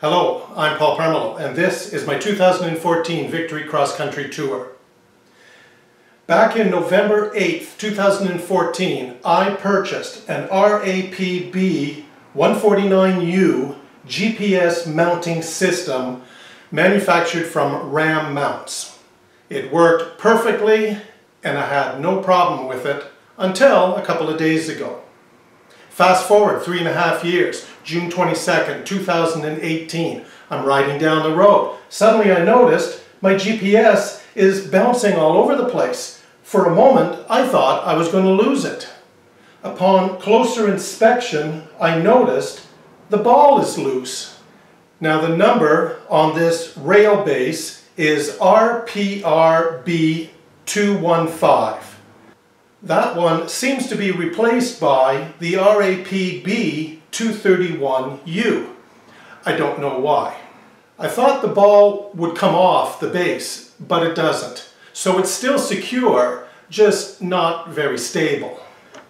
Hello, I'm Paul Pomerleau, and this is my 2014 Victory Cross Country Tour. Back in November 8th, 2014, I purchased an RAPB 149U GPS mounting system manufactured from Ram Mounts. It worked perfectly and I had no problem with it until a couple of days ago. Fast forward three and a half years, June 22nd, 2018. I'm riding down the road. Suddenly I noticed my GPS is bouncing all over the place. For a moment, I thought I was going to lose it. Upon closer inspection, I noticed the ball is loose. Now the number on this rail base is RPRB215. That one seems to be replaced by the RAPB 231U. I don't know why. I thought the ball would come off the base, but it doesn't. So it's still secure, just not very stable.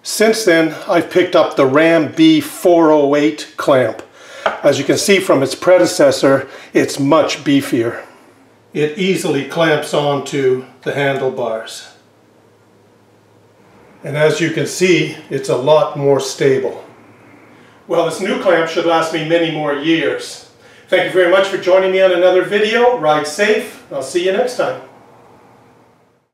Since then, I've picked up the Ram B408 clamp. As you can see from its predecessor, it's much beefier. It easily clamps onto the handlebars. And as you can see, it's a lot more stable. Well, this new clamp should last me many more years. Thank you very much for joining me on another video. Ride safe. I'll see you next time.